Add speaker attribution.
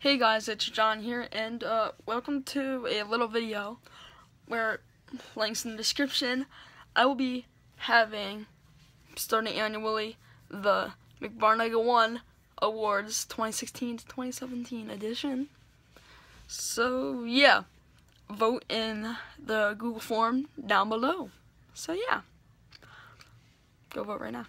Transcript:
Speaker 1: Hey guys, it's John here, and uh, welcome to a little video where, links in the description, I will be having, starting annually, the McBarnega 1 Awards 2016 to 2017 edition. So, yeah, vote in the Google form down below. So, yeah, go vote right now.